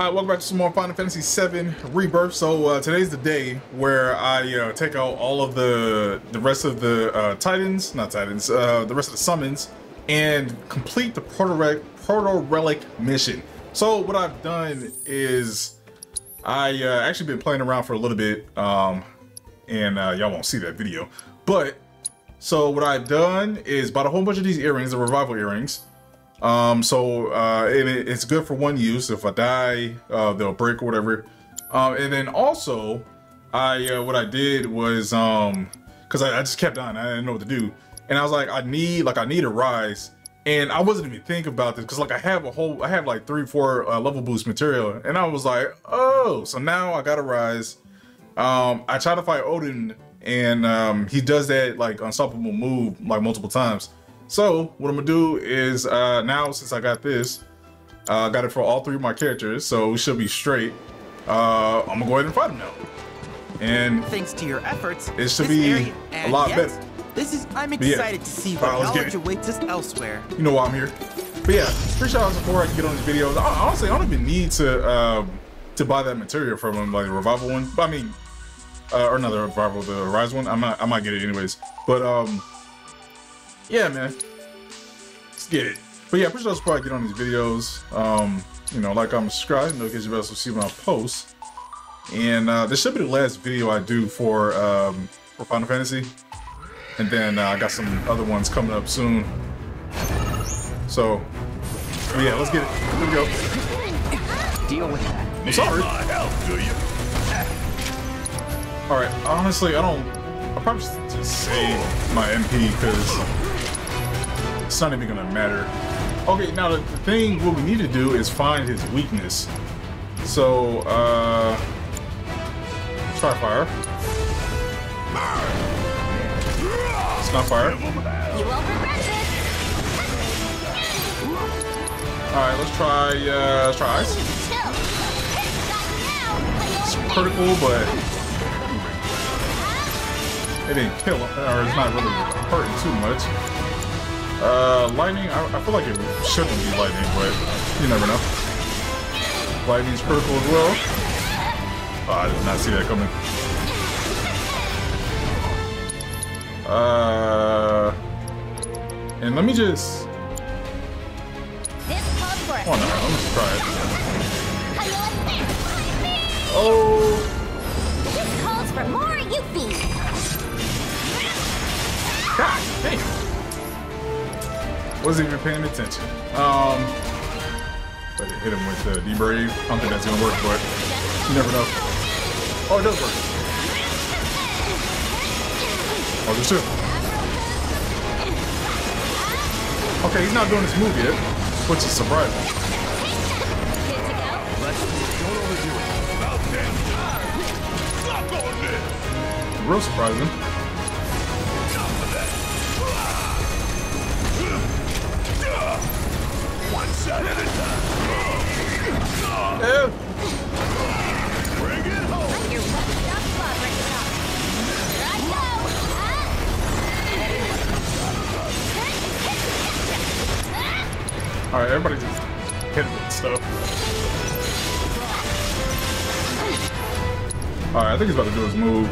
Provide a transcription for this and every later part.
Alright, welcome back to some more Final Fantasy VII Rebirth. So uh, today's the day where I uh, take out all of the the rest of the uh, Titans, not Titans, uh, the rest of the summons, and complete the Proto Relic, Proto Relic mission. So what I've done is I uh, actually been playing around for a little bit, um, and uh, y'all won't see that video. But so what I've done is bought a whole bunch of these earrings, the revival earrings. Um, so uh, it, it's good for one use. If I die, uh, they'll break or whatever. Um, and then also, I uh, what I did was um, because I, I, just kept on, I didn't know what to do, and I was like, I need like I need a rise, and I wasn't even thinking about this because like I have a whole, I have like three, four uh, level boost material, and I was like, oh, so now I got a rise. Um, I tried to fight Odin, and um, he does that like unstoppable move like multiple times. So what I'm gonna do is uh, now since I got this, uh, I uh, got it for all three of my characters, so we should be straight. Uh, I'm gonna go ahead and fight him now. And thanks to your efforts, it should be area, a lot yes, better. This is I'm excited yeah. to see what knowledge awaits us elsewhere. You know why I'm here. But yeah, appreciate all the support I can get on these videos. Honestly, I don't even need to um, to buy that material from him, like the revival one. But I mean, uh, or another revival, the rise one. I might I might get it anyways. But um, yeah, man. Let's get it. But yeah, appreciate those probably get on these videos. Um, you know, like I'm subscribed, notification bell so see when I post. And uh, this should be the last video I do for um, for Final Fantasy. And then uh, I got some other ones coming up soon. So, yeah, let's get it. Here we go. Deal with that. I'm sorry. All right, honestly, I don't. I'll probably just save my MP because it's not even gonna matter. Okay, now the thing, what we need to do is find his weakness. So, uh, try fire. It's not fire. Alright, let's try, uh, let's try ice. It's critical, but it didn't kill, or it's not really hurting too much. Uh, lightning, I, I, feel like it shouldn't be lightning, but you never know. Lightning's critical as well. Oh, I did not see that coming. Uh, and let me just. Oh no, let me try it. Oh. This calls for more Yuffie. God damn. Wasn't even paying attention. Um, but it hit him with the debrave. I don't think that's gonna work, but you never know. Oh, it does work. Oh, there's two. Okay, he's not doing his move yet, which is surprising. Real surprising. Think he's about to do his move.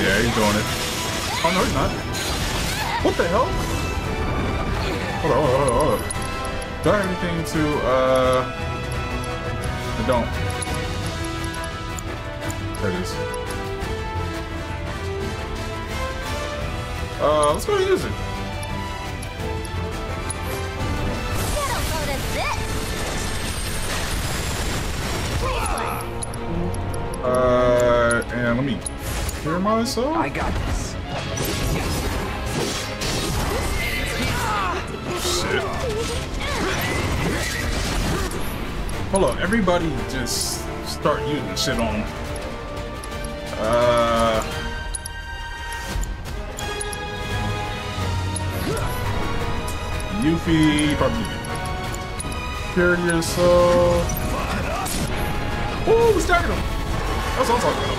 Yeah, he's doing it. Oh no, he's not. What the hell? Hold on, hold on, hold on. Do I have anything to, uh... I don't. There it is. Uh, let's go and use it. Uh, and let me clear myself. I got this. shit. Hold on, everybody just start using shit on Uh... Yuffie, probably Pure yourself. Ooh, we staggered him. That's what I'm talking about.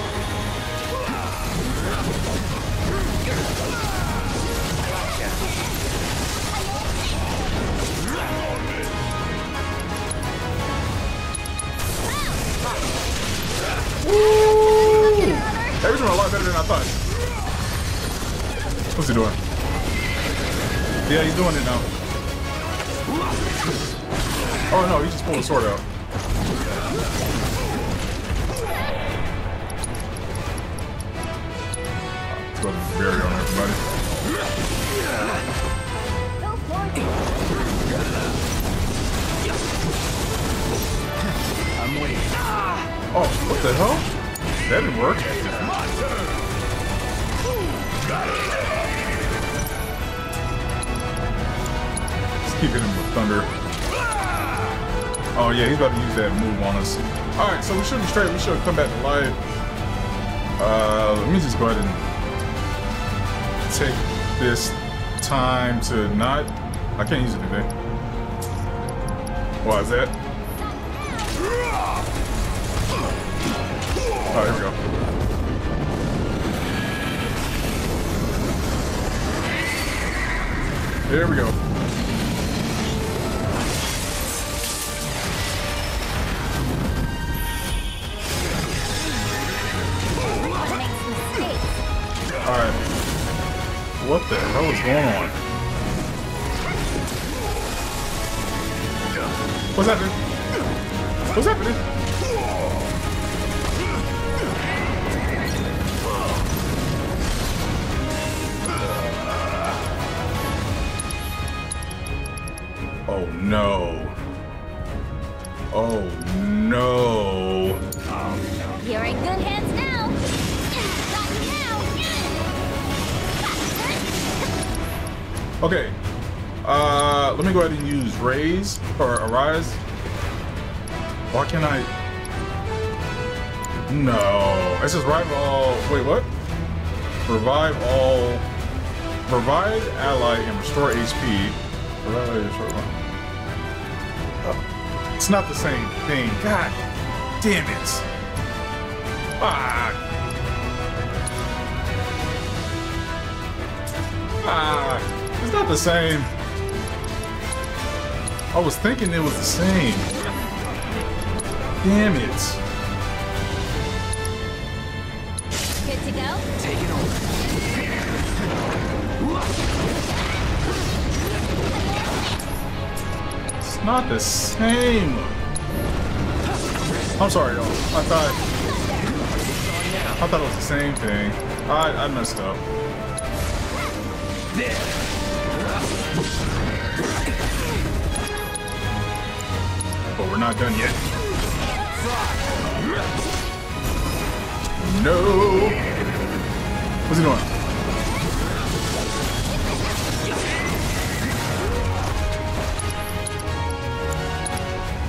Ooh! That was a lot better than I thought. What's he doing? Yeah, he's doing it now. Oh no, he just pulled the sword out. Everybody. I'm waiting. Oh, what the hell? That didn't work. Let's keep hitting him with thunder. Oh yeah, he's about to use that move on us. Alright, so we should be straight. We should come back to life. Uh, let me just go ahead and take this time to not... I can't use it today. Why is that? Oh, here we go. There we go. What the hell is going on? What's happening? What's happening? Let me go ahead and use raise or arise. Why can't I? No. It says revive all. Wait, what? Revive all. Revive ally and restore HP. Oh. It's not the same thing. God damn it. Ah. Ah. It's not the same. I was thinking it was the same. Damn it. Good to go? Take it over. It's not the same. I'm sorry, y'all. I thought I thought it was the same thing. I I messed up. But not done yet. No. What's he doing?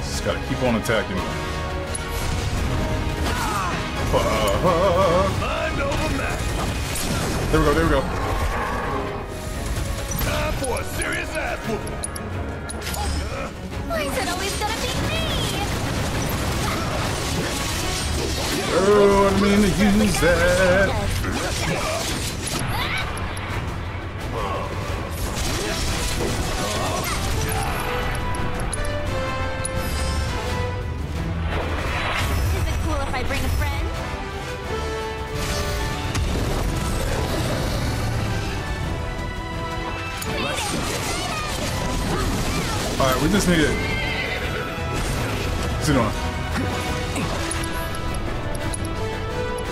Just gotta keep on attacking. Fuck. Mind over matter. There we go, there we go. Time for a serious ass whooping. Why is it always gonna be Oh, I mean to use that. Is it cool if I bring a friend? Alright, we just need it. What's he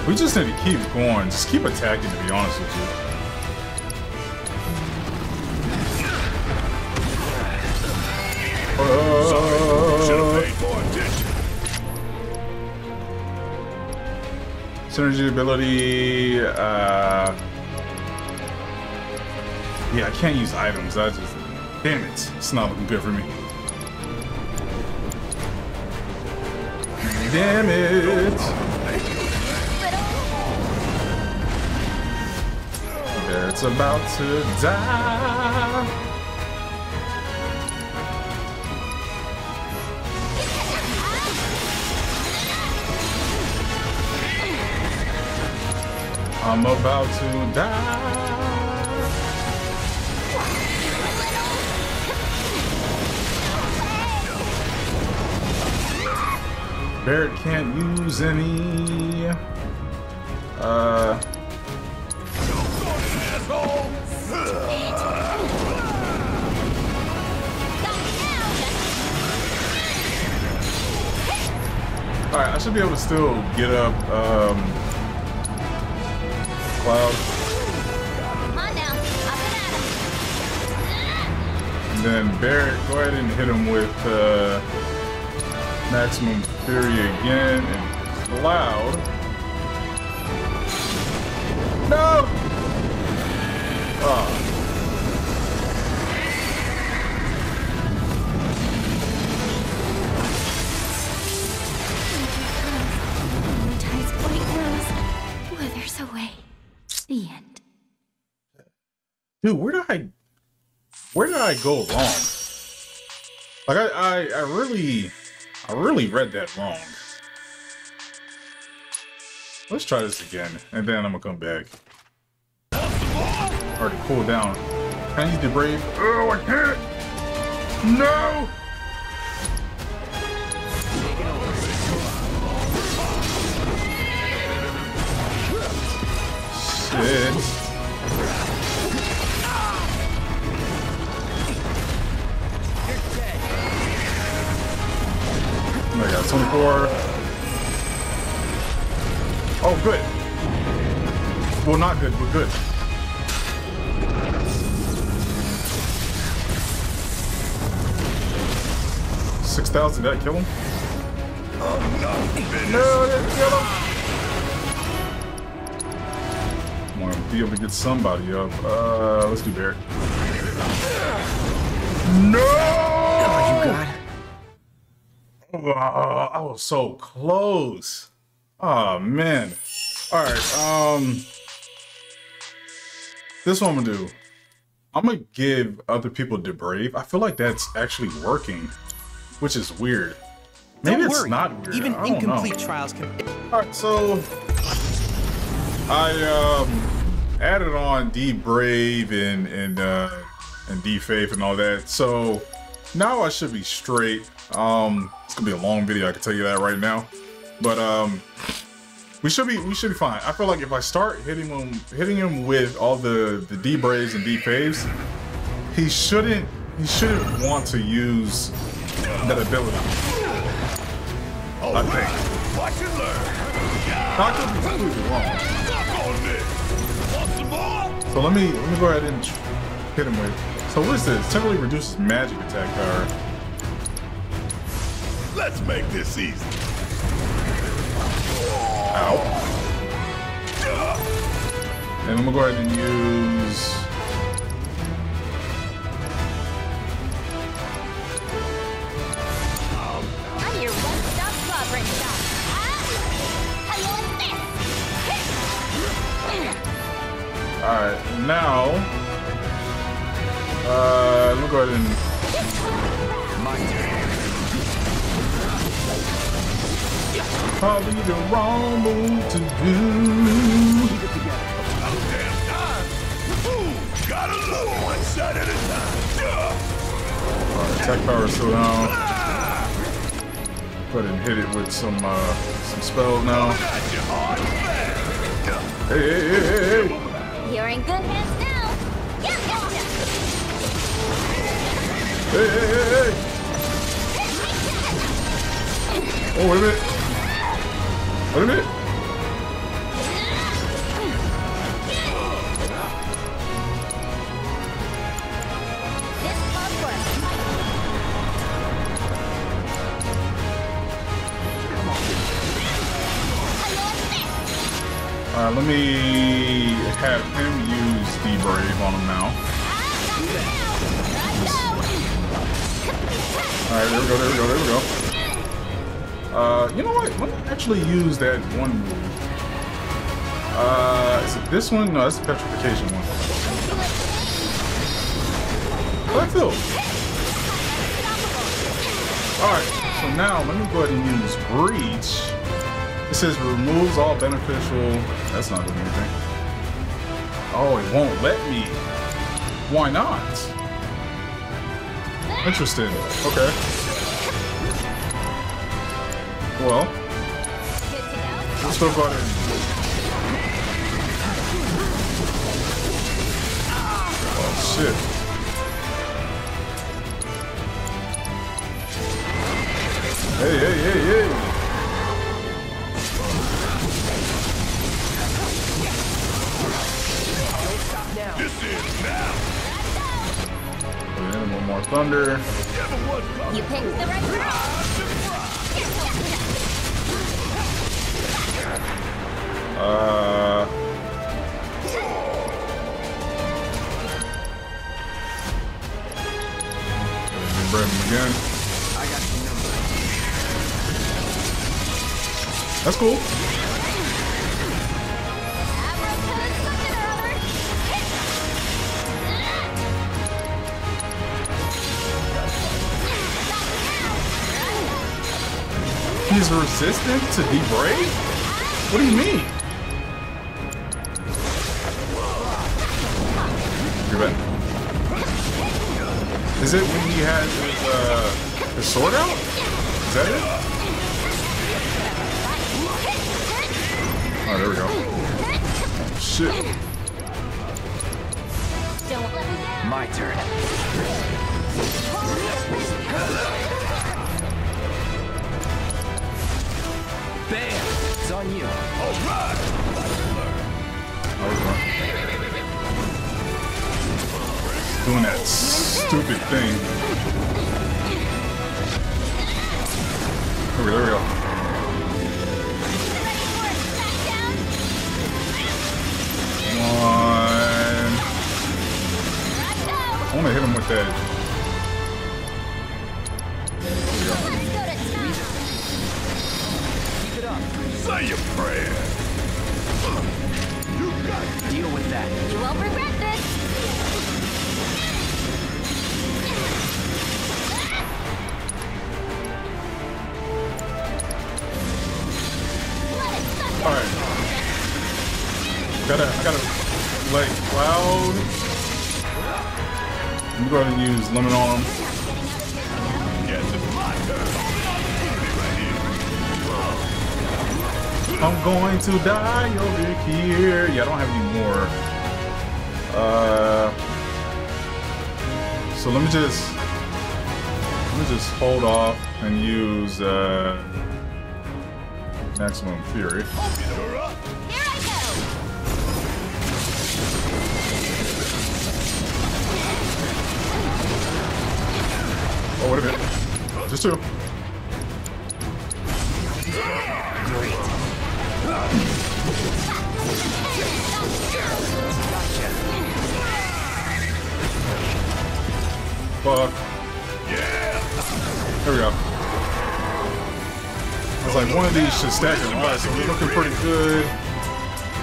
We just need to keep going. Just keep attacking, to be honest with you. Synergy ability. Uh, yeah, I can't use items. I just. Damn it. It's not looking good for me. Damn it. Barret's about to die. I'm about to die. Barrett can't use any. Uh, Alright, I should be able to still get up um, Cloud. And then Barret, go ahead and hit him with uh, Maximum Fury again. And Cloud. No! Dude, where did I where did I go wrong? Like I, I, I really I really read that wrong. Let's try this again, and then I'm gonna come back. Already cooled down. Can I use the brave? Oh, I can't! No! Shit. I got 24. Oh, good. Well, not good, but good. Six thousand. Did that kill him? Oh no! No, didn't kill him. I want to be able to get somebody up. Uh, let's do Barret. No! Oh, you got. Oh, I was so close. Oh man. Alright, um this one I'm gonna do. I'm gonna give other people debrave. I feel like that's actually working, which is weird. Maybe Don't it's worry. not weird. Even I don't incomplete know. trials can. Alright, so I um added on D Brave and and uh and D Faith and all that. So now I should be straight. Um it's gonna be a long video, I can tell you that right now. But um we should be we should be fine. I feel like if I start hitting him hitting him with all the the D Braves and D Faves, he shouldn't he shouldn't want to use that ability. All I right. think. Watch and learn. I could be completely wrong. Fuck. Want some more? So let me let me go ahead and hit him with. So what is this? Temporarily reduces magic attack power. Let's make this easy. Ow. And I'm gonna go ahead and use. This? All right, now. Uh, let me go ahead and. Probably the wrong move to do. Gotta look one shot at a time. Alright, attack power is still down. Go ahead and hit it with some uh, some spells now. Hey, hey, hey, hey, hey! You're in good hands now. Yeah. Hey, hey, hey, hey! Oh, wait a minute. Wait a minute. This club works. How you like this? Alright, let me have him use the brave on him now. Alright, there we go, there we go, there we go. Uh, you know what? Let me actually use that one move. Uh, is it this one? No, that's the petrification one. Feel? Alright, so now let me go ahead and use Breach. It says removes all beneficial. That's not doing anything. Oh, it won't let me. Why not? Interesting. Okay. Well, let's go go ahead and- oh, Shit. Hey, hey, hey, hey. Thunder. You picked the right girl. Uh. Break him again. I got your number. That's cool. He's resistant to debrave? What do you mean? You're back. Is it when he has his, uh, his sword out? Is that it? Oh, there we go. Shit. Don't let me down. My turn. Bam! It's on you. All right. I was. Doing that stupid thing. There we, there we go. Ready for? One. Here go. I want to hit him with that. Deal with that. You won't regret this. Let it suck All right. Gotta, I gotta, like, cloud. Let me go ahead and use lemon arm. Yes, I'm going to die over here. Yeah, I don't have any more. Uh, so let me just let me just hold off and use uh, maximum fury. Oh, wait a minute. Just two. Fuck. Yeah. There we go. I was like, one of these should stack so we're looking pretty good.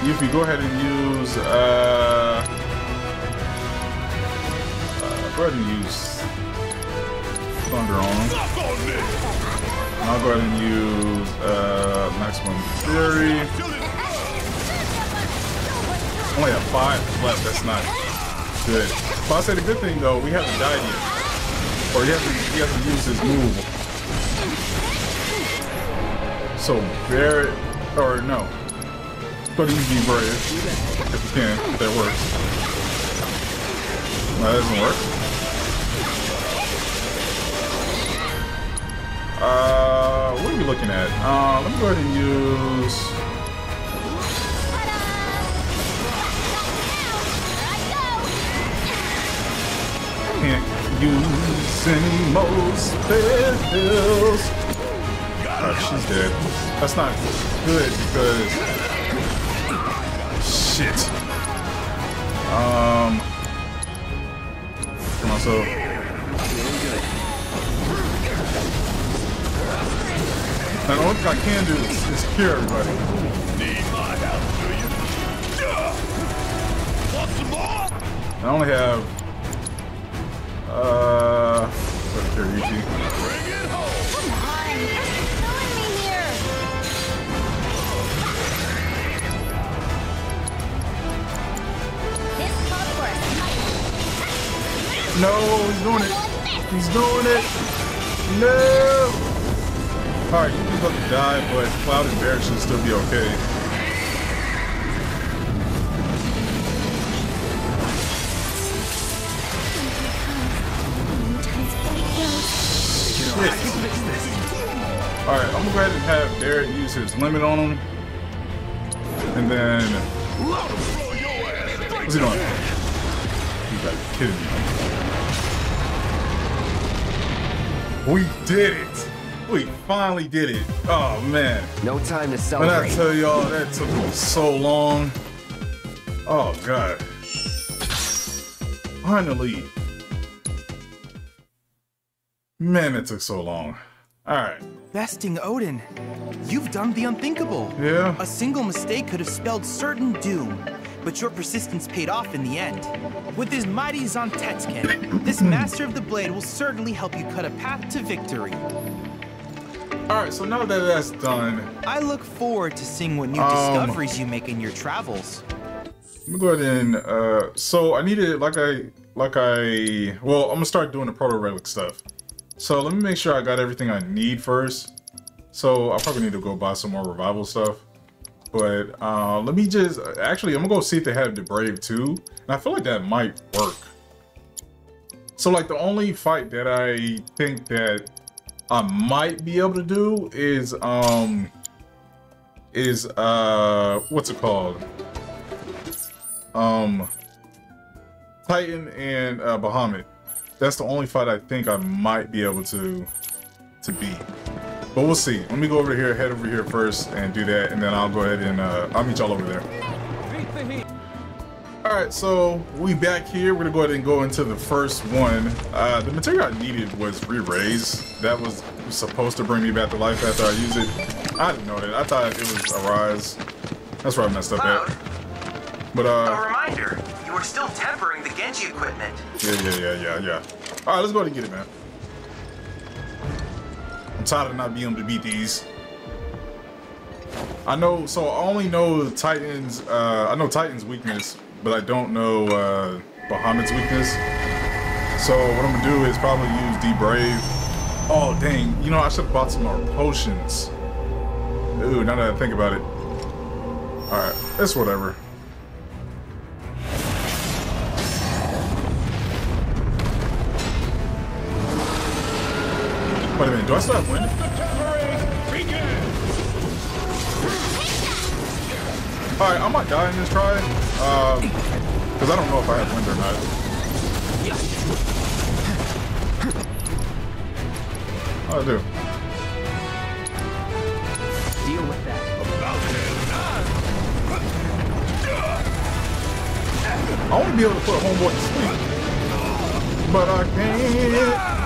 If you go ahead and use, uh, uh go ahead and use Thunder on him. And I'll go ahead and use, uh, Maximum Fury. Only have five left, that's not good. But I'll say the good thing though, we haven't died yet. Or he hasn't, he hasn't used his move. So Barret, or no. but use Be Brave. If you can, if that works. No, that doesn't work. Uh, what are we looking at? Uh, let me go ahead and use... use any more spells. Alright, she's dead. That's not good because shit. Um, come on, so only thing I can do is, is cure everybody. need my help, do you? Want more? I only have Bring it home. Come. No, he's doing it. He's doing it. No. All right, you can about to die, but Cloud and Bear should still be okay. Have Barret use his limit on him. And then. What's he doing? You gotta be kidding me. We did it! We finally did it. Oh man. No time to When celebrate. I tell y'all that took me so long. Oh god. Finally. Man, it took so long. Alright. Besting Odin. You've done the unthinkable. Yeah. A single mistake could have spelled certain doom, but your persistence paid off in the end. With his mighty Zantetsuken, this master of the blade will certainly help you cut a path to victory. Alright, so now that that's done, I look forward to seeing what new Um, discoveries you make in your travels. let me go ahead and uh so I needed like I like I well I'm gonna start doing the proto relic stuff. So let me make sure I got everything I need first. So I probably need to go buy some more revival stuff. But uh let me just actually I'm gonna go see if they have the Brave too. And I feel like that might work. So like the only fight that I think that I might be able to do is um is uh what's it called? um Titan and uh Bahamut. That's the only fight I think I might be able to to beat. But we'll see. Let me go over here, head over here first and do that, and then I'll go ahead and uh I'll meet y'all over there. Alright, so we back here. We're gonna go ahead and go into the first one. Uh the material I needed was re-raise. That was supposed to bring me back to life after I use it. I didn't know that. I thought it was a rise. That's where I messed up at. But uh A reminder, you are still tempering the Genji equipment. Yeah, yeah, yeah, yeah, yeah. All right, let's go ahead and get it, man. I'm tired of not being able to beat these. I know, so I only know Titan's, uh, I know Titan's weakness, but I don't know, uh, Bahamut's weakness. So what I'm gonna do is probably use D-Brave. Oh, dang, you know, I should have bought some more potions. Ooh, now that I think about it. All right, it's whatever. Wait a minute, do I still have wind? Alright, I might die in this try. Um, because I don't know if I have wind or not. Oh, I do. Deal with that. I want to be able to put a homeboy to sleep. But I can't.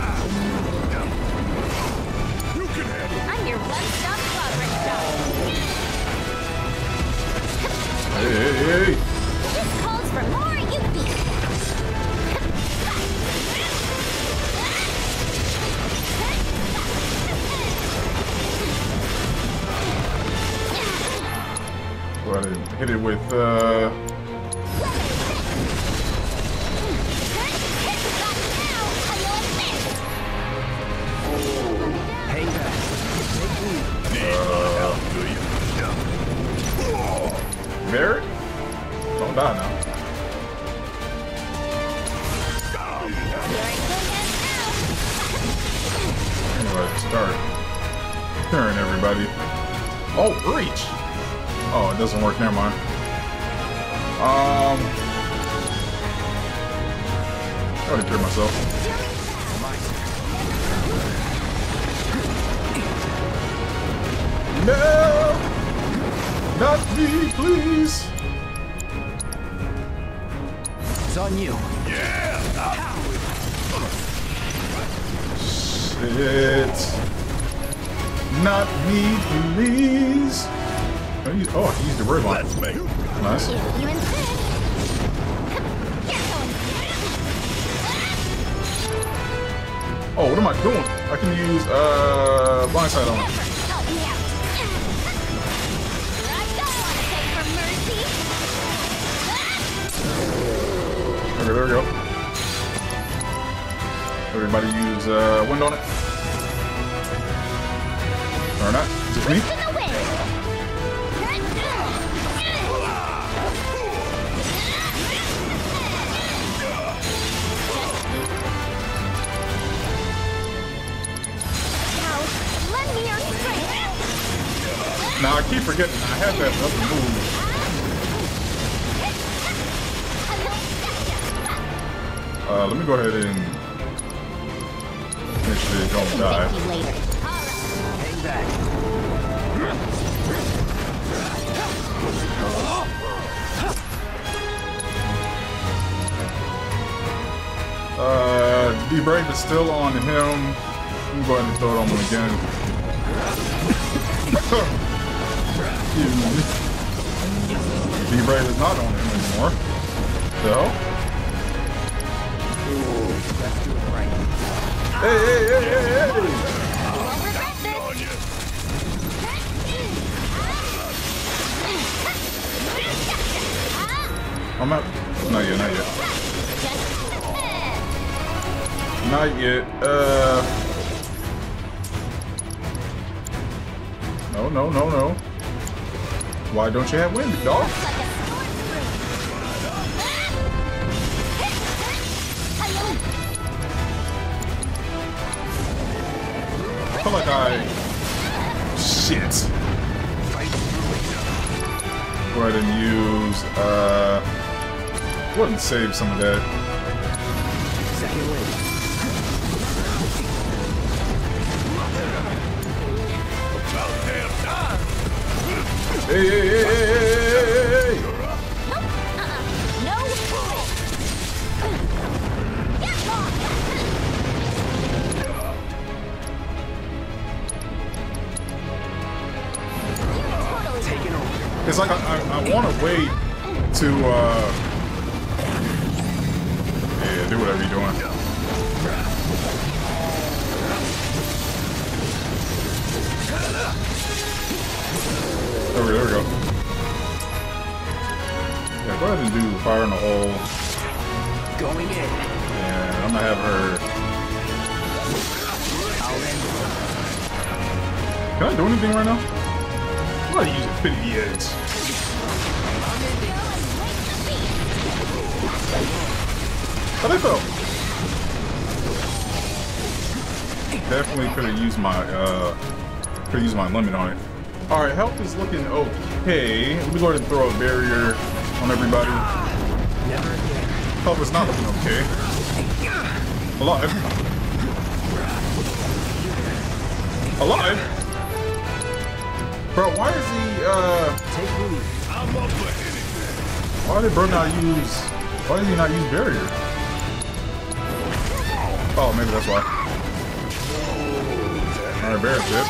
Hey, hey, hey. This calls for more Go ahead and hit it with, uh... Barret? Don't die now. Anyway, start. Turn everybody. Oh, breach! Oh, it doesn't work, never mind. Um... I already cleared myself. No! Not me, please! It's on you. Yeah! Shit. Not me, please. Oh, he, oh, he used the red one. Let's make Nice. You insist. Oh, what am I doing? I can use uh blindside on him. stronger. There we go. Everybody use uh, wind on it. Or not. Is it me? Now, I keep forgetting I have that other move Uh, let me go ahead and make sure they don't die. Thank later. Hang back. Uh, D Brave is still on him. I'm going to throw it on him again. Excuse. D Brave is not on him anymore. So, hey, hey, hey, hey, hey! I'm out. Not yet, not yet. Not yet. Uh. No, no, no, no. Why don't you have wind, dog? Feel like. Shit. Go ahead and use. Uh. Go ahead and save some of that. Hey, hey, hey, hey, Want to wait to. uh... Yeah, do whatever you're doing. There we, there we go. Yeah, go ahead and do fire in the hole. Going in. And I'm gonna have her. I'll end it. Can I do anything right now? I'm gonna use Infinity Edge. Definitely could have used my uh could use my limit on it. Alright, health is looking okay. Let me go ahead and throw a barrier on everybody. Never again. Health is not looking okay. Alive. Alive? Bro, why is he uh Take. I'm for anything. why did bro not use why did he not use barrier? Oh maybe that's why. Alright, barrier tip.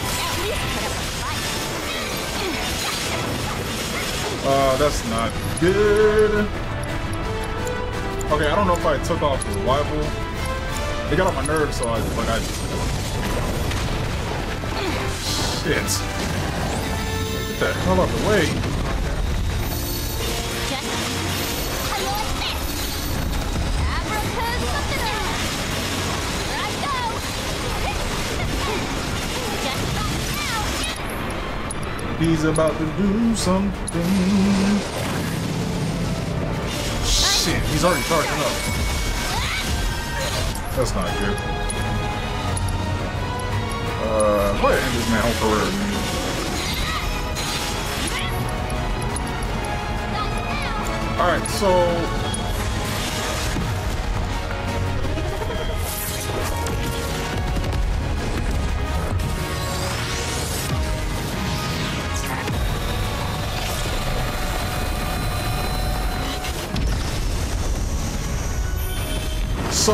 Uh, that's not good. Okay, I don't know if I took off revival. It got on my nerves, so I like I. Shit. Get the hell out of the way. He's about to do something. Shit, he's already charging up. That's not good. Uh, and end this man whole career. man. All right, so So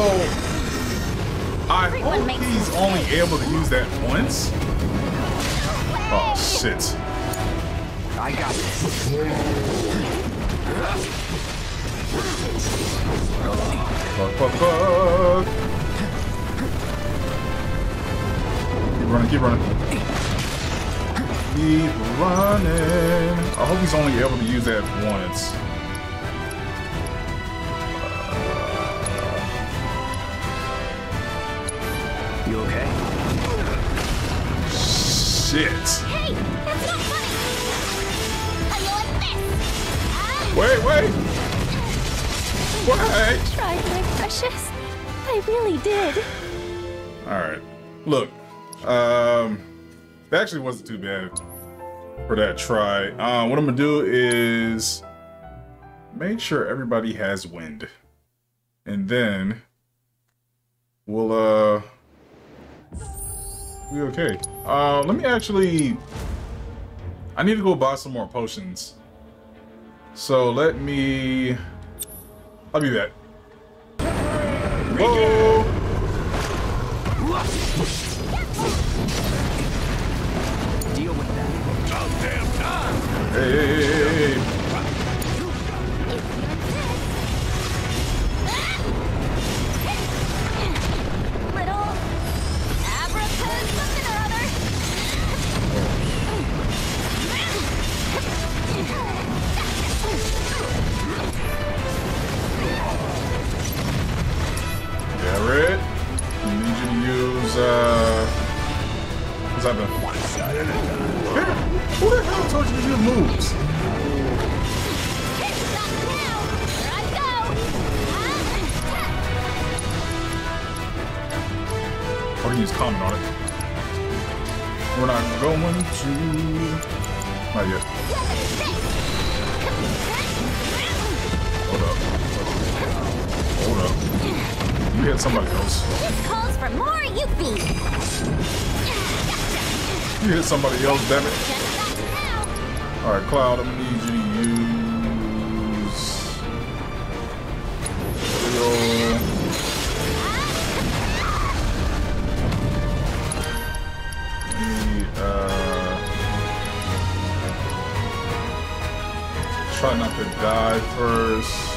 I Everyone hope he's mistakes. only able to use that once. Oh shit. I got this. Fuck, fuck, fuck. Keep running, keep running. Keep running. I hope he's only able to use that once. Shit. Hey, that's not funny. How you like this? Ah, Wait, wait. Wait. tried, my precious. I really did. All right. Look, um, that actually wasn't too bad. for that try. Uh, what I'm gonna do is make sure everybody has wind, and then we'll uh be okay. Uh, let me actually. I need to go buy some more potions. So let me. I'll be back. Whoa! Deal with that. Hey, hey, hey. What's happening? One shot at a time. Garrett, who the hell told you to use moves? Stop now. Here I go. Or you use comment on it. We're not going to... Not yet. Hold up. Hold up. You hit somebody else. This calls for more Yuffie. You hit somebody else, damn it. Alright, Cloud, I'm gonna need you to use... We uh... Try not to die first.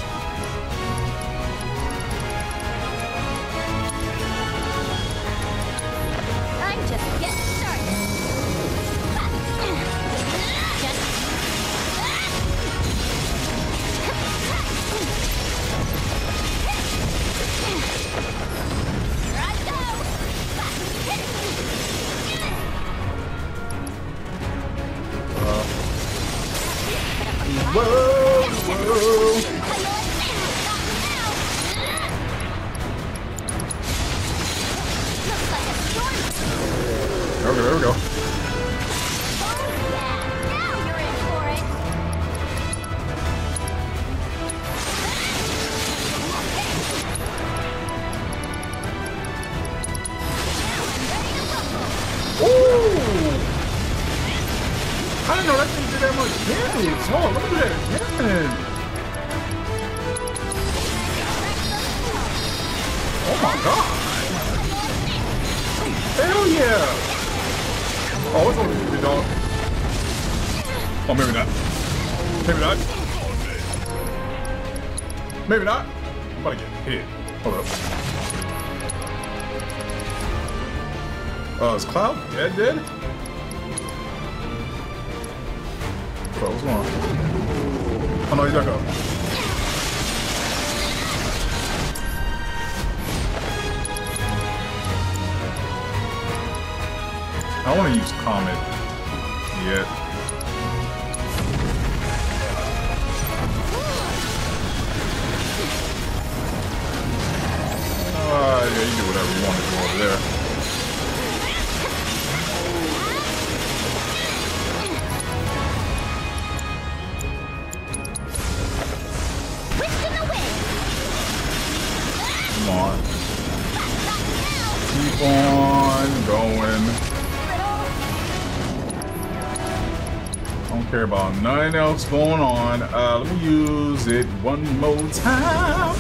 Nothing else going on. Uh, let me use it one more time.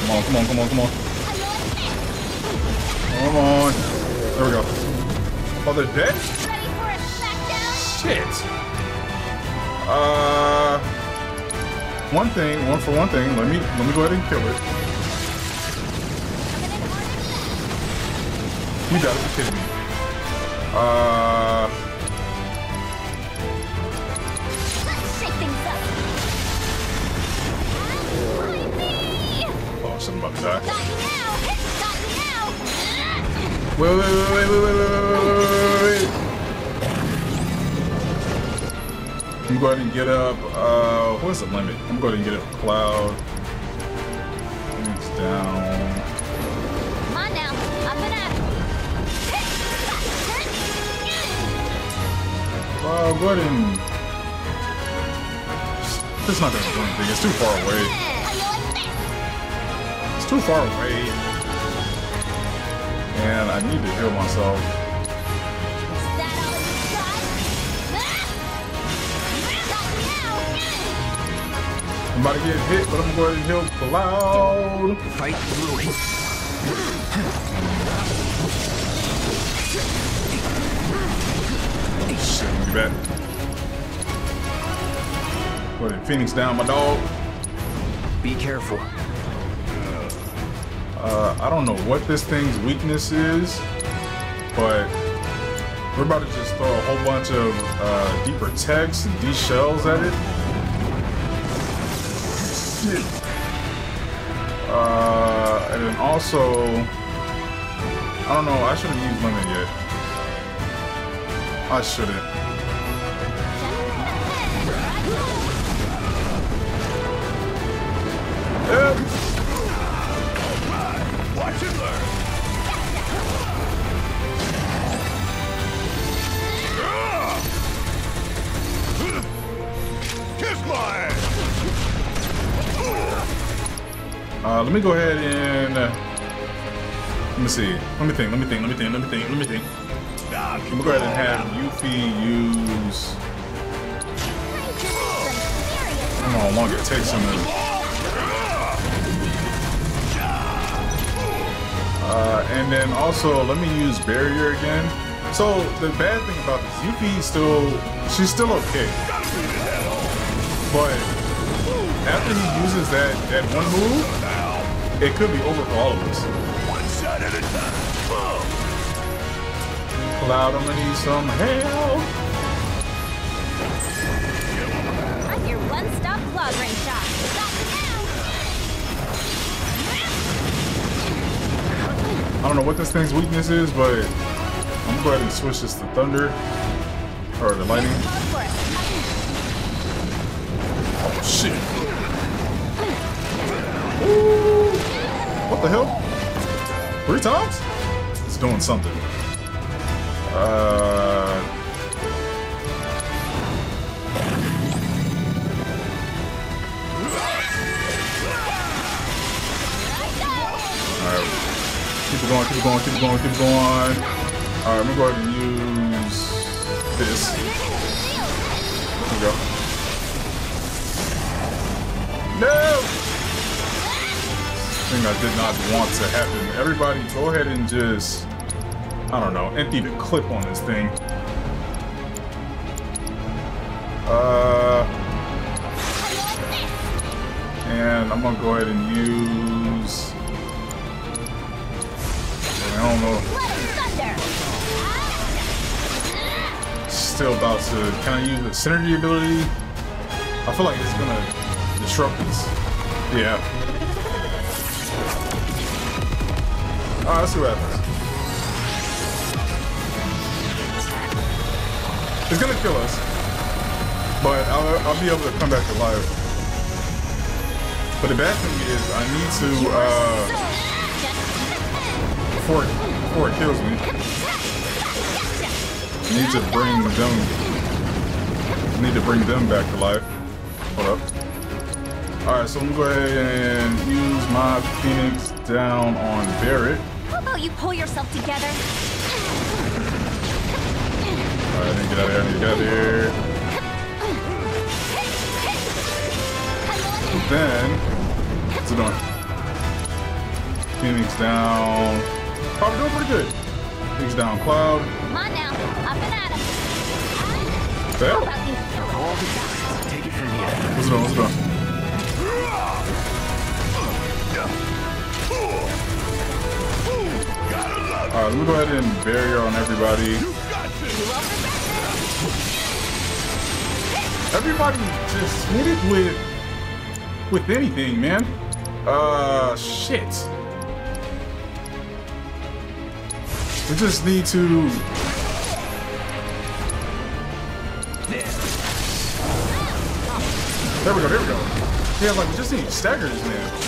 Come on, come on, come on, come on. Come on. There we go. Oh, they're dead? Shit. Uh, one thing, one for one thing. Let me let me go ahead and kill it. You gotta be kidding me. Uh... Oh, something about. Wait, wait, wait, wait, wait, wait, wait, wait, I'm going to get up, uh, what's the limit? I'm going to get up Cloud. It's down. Go ahead and. It's not gonna do anything. It's too far away. It's too far away. And I need to heal myself. I'm about to get hit, but I'm gonna go ahead and heal Cloud. Fight through it. Shit, let me. Go ahead, Phoenix down, my dog. Be careful. Uh, I don't know what this thing's weakness is, but we're about to just throw a whole bunch of uh, deprotects and deshells at it. Shit. Uh, and then also, I don't know. I shouldn't use lemon yet. I shouldn't. Uh, let me go ahead and uh, let me see. Let me think. Let me think. Let me think. Let me think. Let me think. Let me go ahead and have Yuffie use. I don't know how long it takes him. Uh, and then also let me use barrier again. So the bad thing about this, Yuffie still she's still okay, but after he uses that that one move, it could be over for all of us. One shot at a time. Uh, Cloud, I'm gonna need some help. I'm your one-stop Cloud Rain shop. You now. I don't know what this thing's weakness is, but I'm gonna go ahead and switch this to thunder or the lightning. Cloud for it. Oh shit! Ooh. The hell? Three times? It's doing something. Uh. Alright. Keep it going, keep it going, keep it going, keep it going. Alright, I'm gonna go ahead and use this. There we go. No! Thing I did not want to happen. Everybody, go ahead and just, I don't know, empty the clip on this thing. Uh, and I'm gonna go ahead and use. I don't know. Still about to. Can I use the synergy ability? I feel like it's gonna disrupt this. Yeah. Alright, let's see what happens. It's gonna kill us, but I'll, I'll be able to come back to life. But the bad thing is, I need to, uh, before it, before it kills me, I need to bring them, I need to bring them back to life. Hold up. Alright, so I'm gonna go ahead and use my Phoenix down on Barret. You pull yourself together? Alright, I need to get out of here, I need to get out of here. Then, what's it doing? Phoenix down. Probably doing pretty good. Phoenix down, Cloud. Come on now, up and at 'em. How Fail. about you? All the guys. Take it from here. What's it doing? What's it doing? Alright, let me go ahead and barrier on everybody. Everybody just hit it with with anything, man. Uh shit. We just need to There we go, there we go. Yeah, like we just need to stagger this man.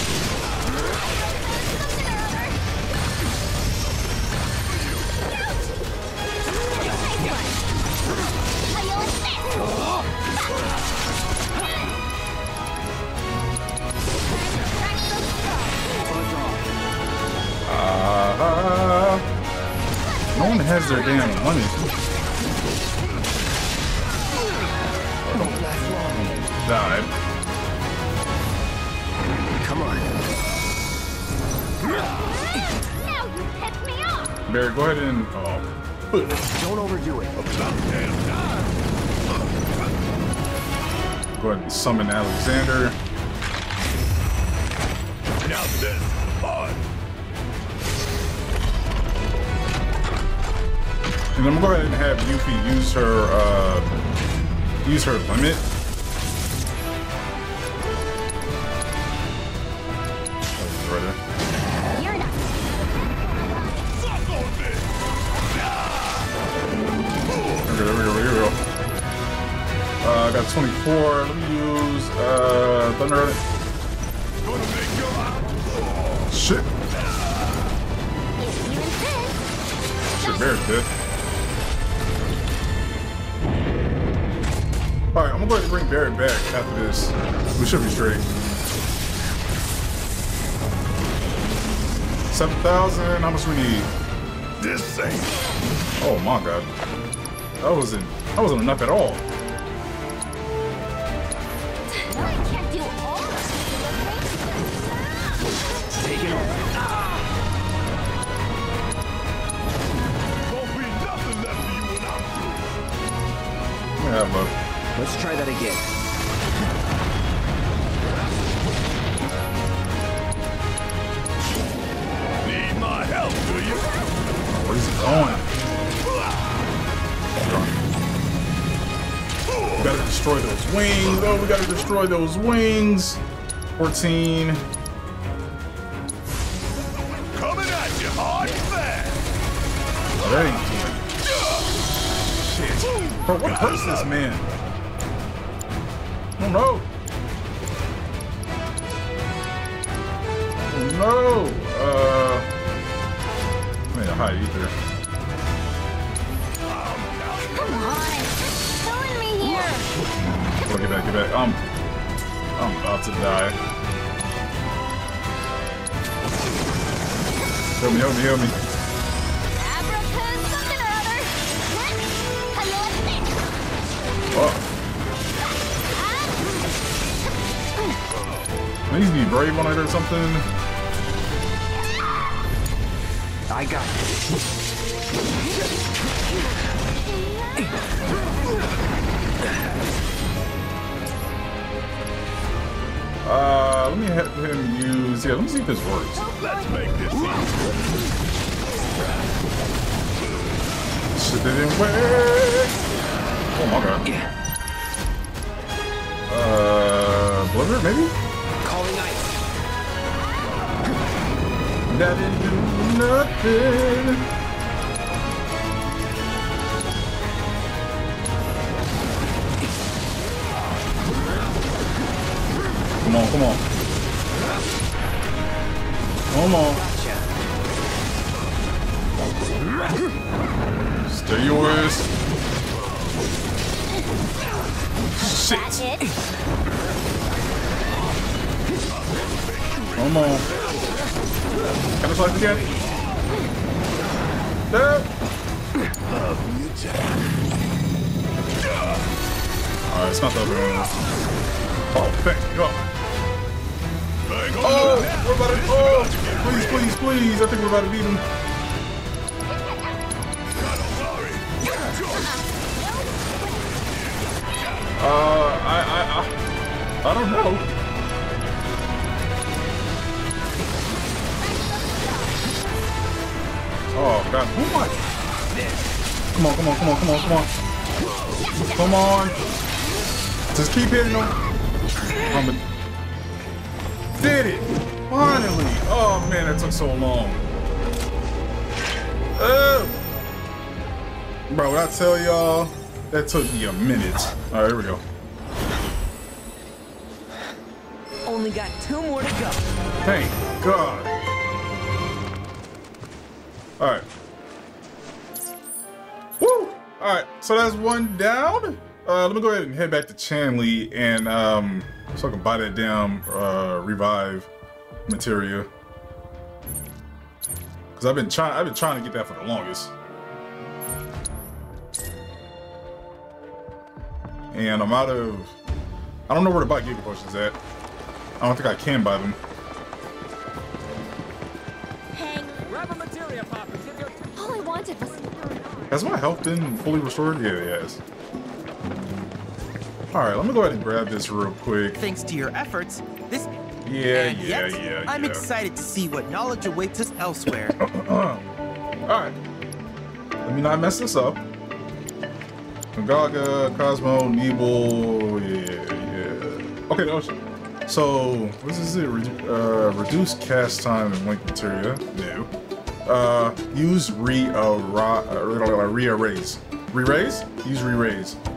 Don't overdo it. Go ahead and summon Alexander. Now this fun. And I'm gonna go ahead and have Yuffie use her uh use her limit. Got 24. Let me use uh Thunder. Gonna make your. Shit. If you insist. Shit, Bear's dead. Alright, I'm gonna go ahead and bring Barret back after this. We should be straight. 7,000, how much we need? This thing. Oh my god. That wasn't that wasn't enough at all. Let's try that again. Need my help, do you? where's he going? We gotta destroy those wings. Oh, we gotta destroy those wings. 14. Coming at you hard and fast. That ain't shit. Bro, what hurts this man? Get back, get back. I'm, I'm about to die. Help me, help me, help me. Oh, I need to be brave on it or something. I got it. Uh, let me have him use. Yeah, let me see if this works. Let's make this easy. Shit didn't work. Oh my god. Uh, Blizzard maybe? Calling ice. That didn't do nothing. Keep hitting them. I'm. Did it! Finally! Oh man, that took so long. Oh! Bro, what I tell y'all, that took me a minute. Alright, here we go. Only got two more to go. Thank God. Alright. Woo! Alright, so that's one down. Uh, let me go ahead and head back to Chadley and um, so I can buy that damn uh, revive material. Cause I've been trying, I've been trying to get that for the longest. And I'm out of, I don't know where to buy Giga Potions at. I don't think I can buy them. Has my health been fully restored? Yeah, it has. Alright, let me go ahead and grab this real quick. Thanks to your efforts, this Yeah, and yeah, yet, yeah, I'm yeah. excited to see what knowledge awaits us elsewhere. Alright. Let me not mess this up. Gaga, Cosmo, Nebel, yeah, yeah. Okay, no, so, what is it? Uh, reduce cast time and link materia. No. Uh, use re, uh, ra, uh, re-erase. Re-raise? Use re-raise. What's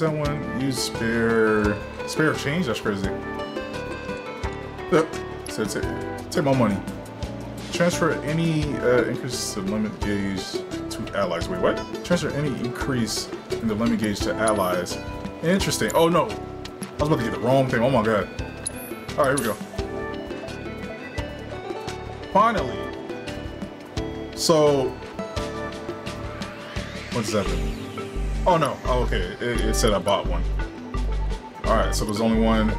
that one? Use spare, spare change? That's crazy. Yep. So take, take my money. Transfer any uh, increase to limit gauge to allies. Wait, what? Transfer any increase in the limit gauge to allies. Interesting. Oh no, I was about to get the wrong thing. Oh my god. All right, here we go. Finally. So, what's that? Oh no. Oh, okay. It, it said I bought one. All right. So there's only one.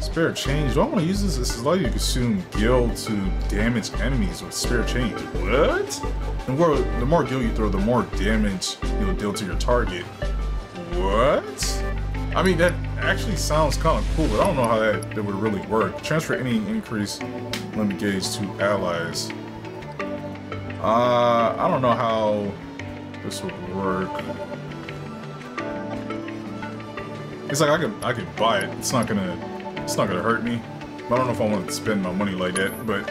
Spare change. Do I want to use this? This is likely to consume gil to damage enemies with spare change. What? The more, the more gil you throw, the more damage you'll deal to your target. What? I mean, that actually sounds kind of cool, but I don't know how that, that would really work. Transfer any increase limit gauge to allies. Uh, I don't know how this would work. It's like I could I could buy it. It's not gonna it's not gonna hurt me. I don't know if I want to spend my money like that, but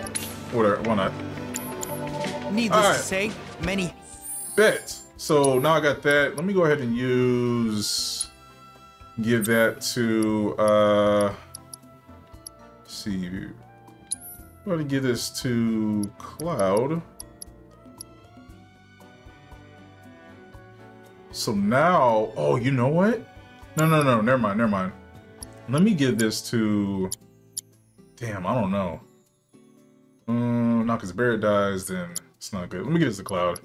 whatever. Why not? Needless Alright. to say, many Bet. So now I got that. Let me go ahead and use give that to uh see. Go ahead and give this to Cloud. So now, oh, you know what? No, no, no, never mind, never mind. Let me give this to. Damn, I don't know. Um, no, because Barret dies, then it's not good. Let me give this to Cloud.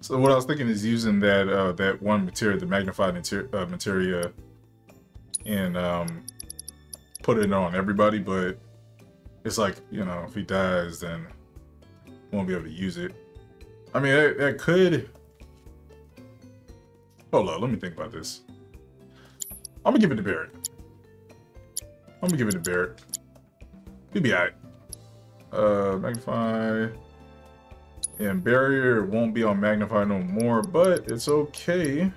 So what I was thinking is using that uh, that one material, the magnified uh, materia, and um, put it on everybody. But it's like you know, if he dies, then won't be able to use it. I mean, that, that could. Hold on, let me think about this. I'm gonna give it to Barret. I'm gonna give it to Barret. He'll be alright. Uh, magnify. And barrier won't be on magnify no more, but it's okay.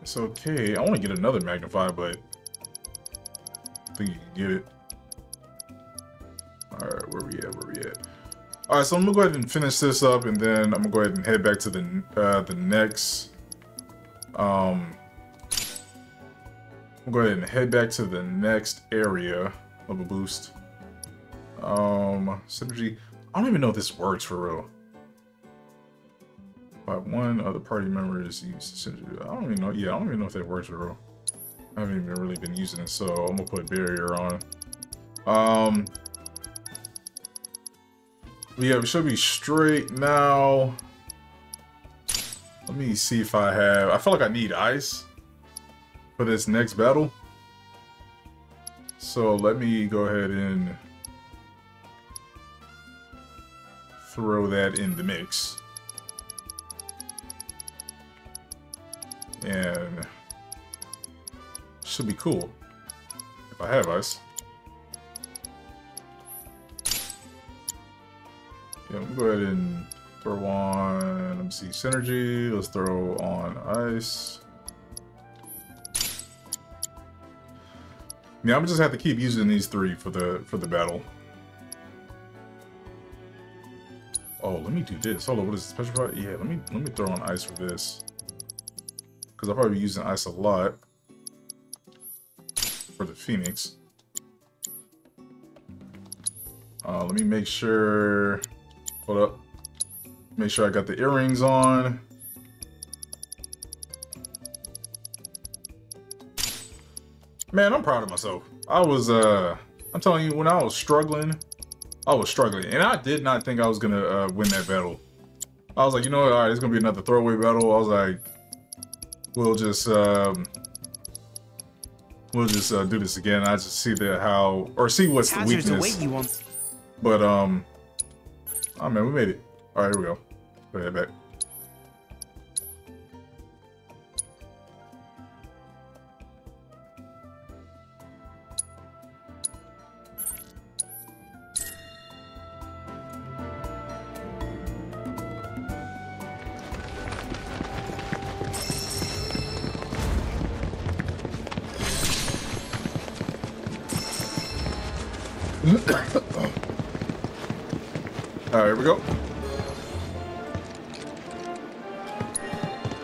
It's okay. I want to get another magnify, but I think you can get it. All right, where we at? Where we at? All right, so I'm gonna go ahead and finish this up, and then I'm gonna go ahead and head back to the uh, the next. Um, We'll go ahead and head back to the next area of a boost. Um, synergy. I don't even know if this works for real. By one other party members use synergy. I don't even know. Yeah, I don't even know if that works for real. I haven't even really been using it, so I'm gonna put barrier on. Um. Yeah, we should be straight now. Let me see if I have. I feel like I need ice for this next battle. So let me go ahead and throw that in the mix. And should be cool if I have ice. Yeah, let me go ahead and throw on, let me see, synergy. Let's throw on ice. Yeah, I'm just have to keep using these three for the for the battle. Oh, let me do this. Hold on, what is it? special part? Yeah, let me let me throw on ice for this. Cause I'll probably be using ice a lot for the Phoenix. Uh, let me make sure. Hold up. Make sure I got the earrings on. Man, I'm proud of myself. I was, uh, I'm telling you, when I was struggling, I was struggling. And I did not think I was going to uh, win that battle. I was like, you know what, all right, it's going to be another throwaway battle. I was like, we'll just um, we'll just uh, do this again. I just see the how or see what's the Hazards await weakness. But um, oh man, we made it. All right, here we go. Go ahead back. All right, here we go.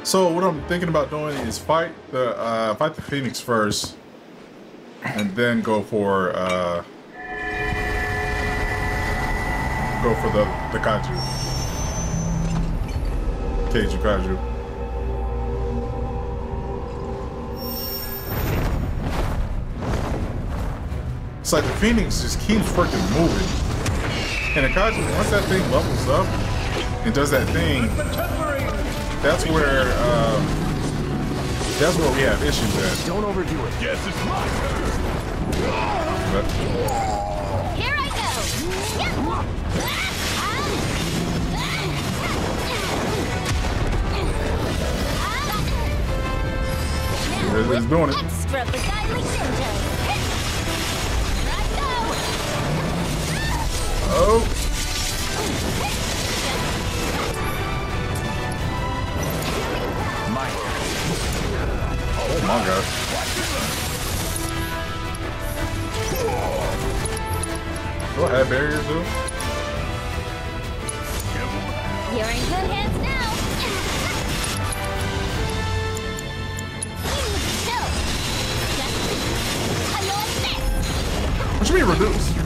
So what I'm thinking about doing is fight the uh, fight the Phoenix first, and then go for uh, go for the the Kaiju, Keiju Kaiju. It's like the Phoenix just keeps freaking moving. And the Kaiju, once that thing levels up and does that thing, that's where um, that's where we have issues at. Don't overdo it. Yes, it's my turn. But Here I go. Yeah. It's- it's doing it. Extra beguiling ninjas. Here I oh, oh my god. Do I have barriers though? You're in good hands now. No. Just hello this. What you mean reduce?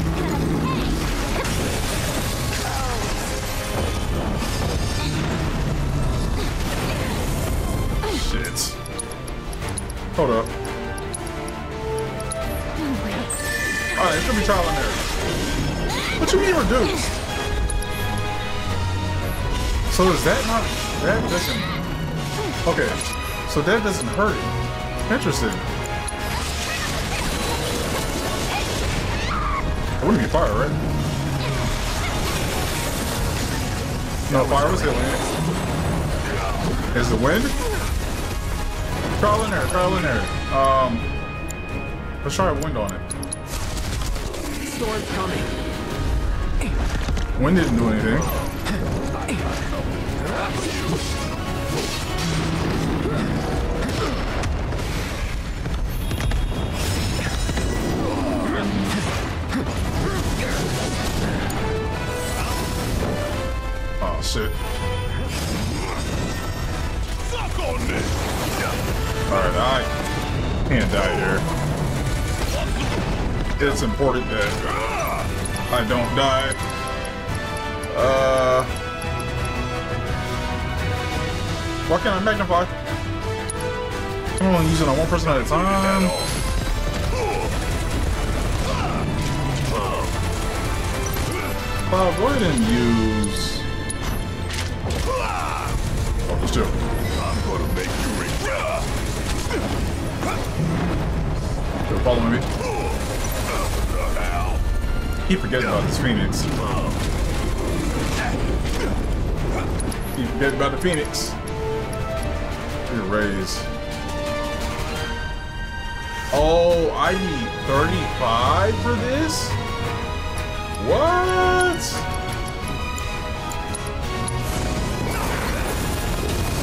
Hold up. Alright, it's gonna be trial and error. What you mean reduce? So is that not that doesn't Okay. So that doesn't hurt. Interesting. It wouldn't be fire, right? No, fire was healing it. Is the wind? Trial and error, trial and error. Um, let's try a wind on it. Storm coming. Wind didn't do anything. Oh shit. Suck on this. Alright, I can't die here. It's important that I don't die. Uh, why can't I magnify? I'm only using on one person at a time. Well, go ahead and use. Oh, let's do it. I'm gonna make you following me? Keep forgetting about this Phoenix. Keep forgetting about the Phoenix. Your raise. Oh, I need 35 for this? What?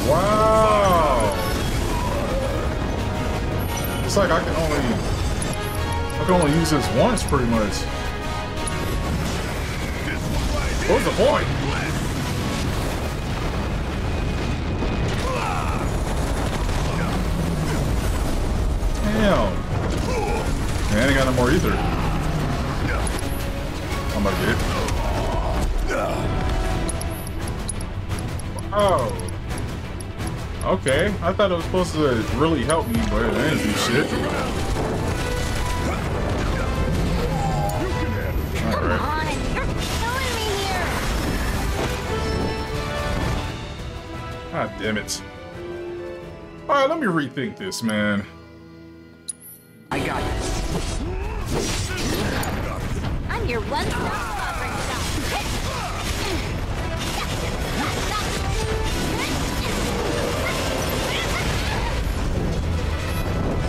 Wow. It's like I can only I can only use this once pretty much. What's the point? Damn. Man, I ain't got no more either. I'm about to get it. Oh. Okay. I thought it was supposed to really help me, but it didn't do shit. God damn it. All right, let me rethink this, man. I got it. I'm your one-stop covering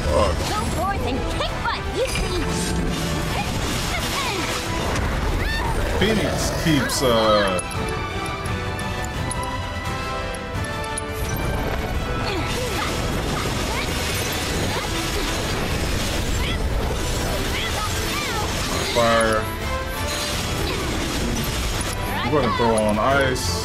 Fuck. Go forth and kick butt, you see. Phoenix keeps uh On Ice.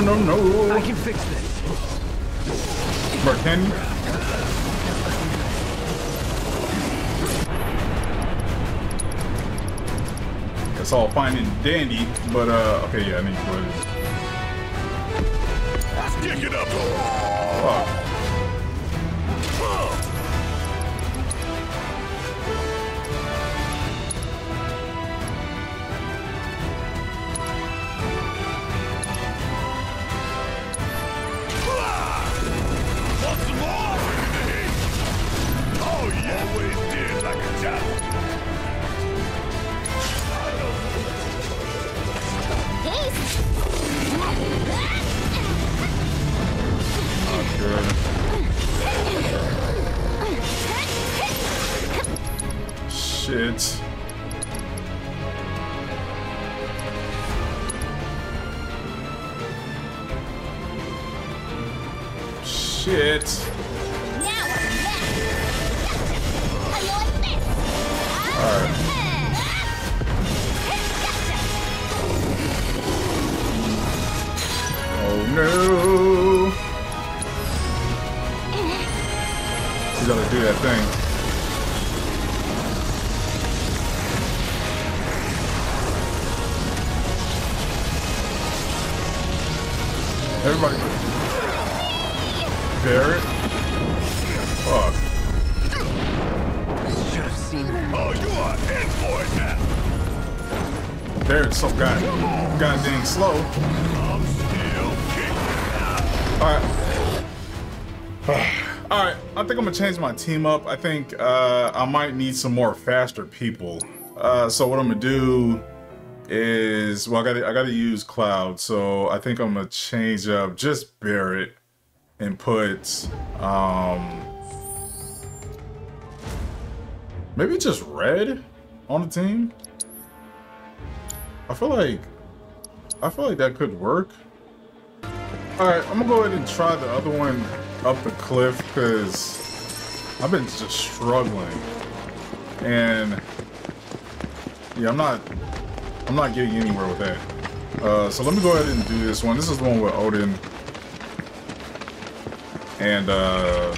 No no no I can fix this. Bro, can you? It's all fine and dandy, but uh, okay, yeah, I need to go ahead. Kick it up. Fuck. Think I'm gonna change my team up. I think uh, I might need some more faster people. Uh, so what I'm gonna do is well I gotta I gotta use Cloud, so I think I'm gonna change up just Barret and put um maybe just red on the team. I feel like I feel like that could work. Alright, I'm gonna go ahead and try the other one up the cliff because I've been just struggling. And yeah, I'm not I'm not getting anywhere with that. Uh, so let me go ahead and do this one. This is the one with Odin. And uh,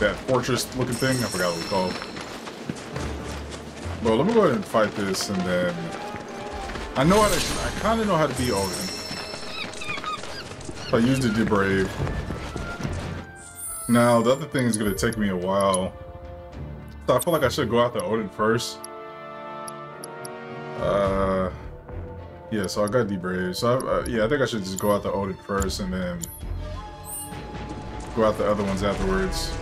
that fortress looking thing. I forgot what it's called. But let me go ahead and fight this and then I know how to I kinda know how to beat Odin. I used it to brave. Now the other thing is gonna take me a while. So I feel like I should go out after Odin first. Uh, yeah. So I got debrave. So I, uh, yeah, I think I should just go out after Odin first and then go out the other ones afterwards.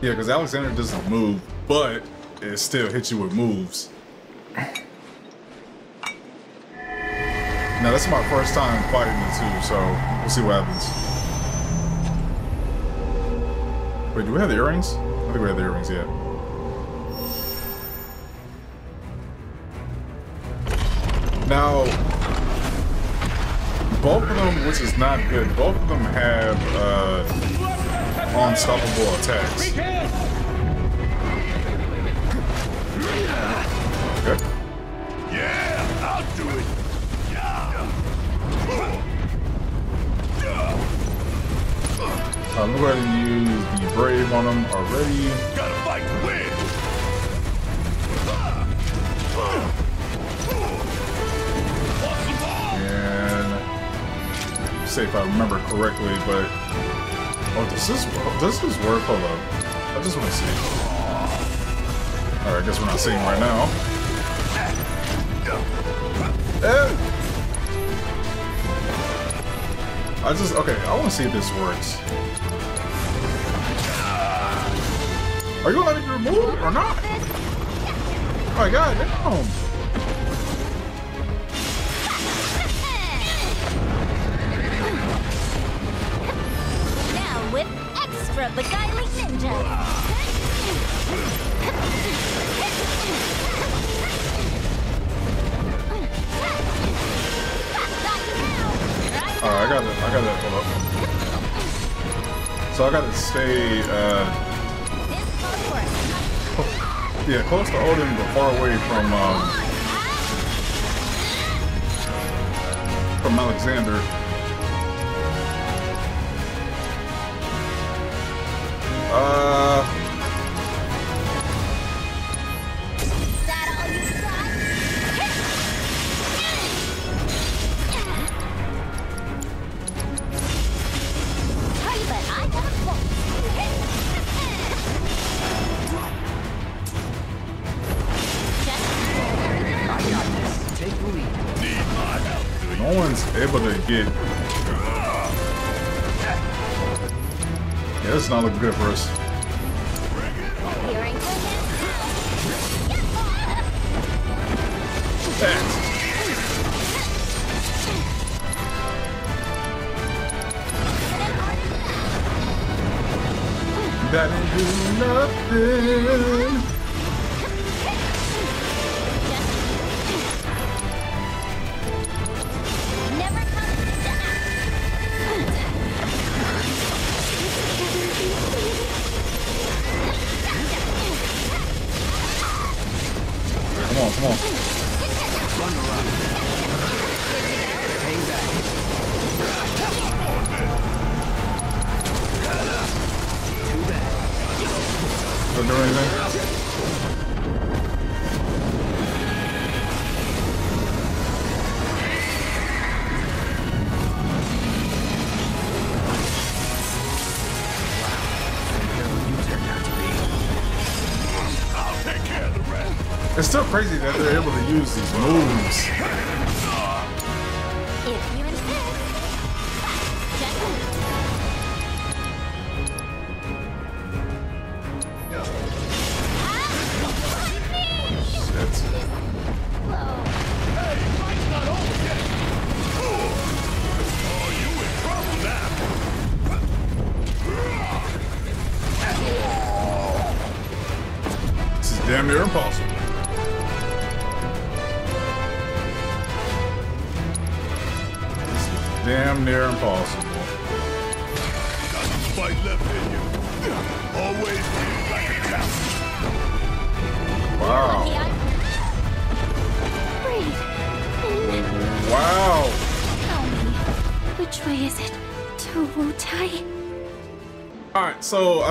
Yeah, because Alexander doesn't move, but it still hits you with moves. Now, this is my first time fighting the two, so we'll see what happens. Wait, do we have the earrings? I think we have the earrings, yeah. Now, both of them, which is not good, both of them have uh, unstoppable attacks. Uh, I'm gonna go ahead and use Debrave on them already. Gotta fight to win. And say if I remember correctly, but oh, does this does this is work? Hold up, I just want to see. All right, I guess we're not seeing right now. Eh. I just okay. I want to see if this works. Are you let me remove or not? Oh my god, damn. Now with extra beguiling ninja. Alright, I got it. I got that. Hold up. So I gotta stay, uh, yeah, close to Odin, but far away from, um, from Alexander. This Come on, they're able to use these moves.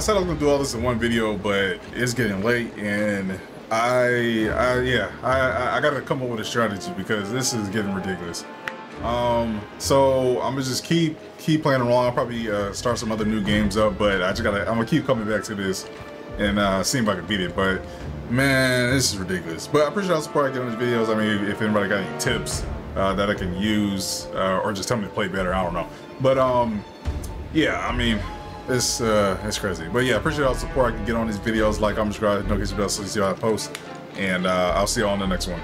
Said I was gonna do all this in one video, but it's getting late and I, I yeah, I, I- gotta come up with a strategy because this is getting ridiculous. Um, so I'm gonna just keep keep playing along. I'll probably uh, start some other new games up, but I just gotta I'm gonna keep coming back to this and uh, seeing if I can beat it. But man, this is ridiculous. But I appreciate all the support I get on these videos. I mean, if anybody got any tips uh, that I can use uh, or just tell me to play better, I don't know. But um, yeah, I mean, it's uh, it's crazy. But yeah, appreciate all the support I can get on these videos. Like, I'm subscribed, notification bell so you see how I post, and uh, I'll see you all on the next one.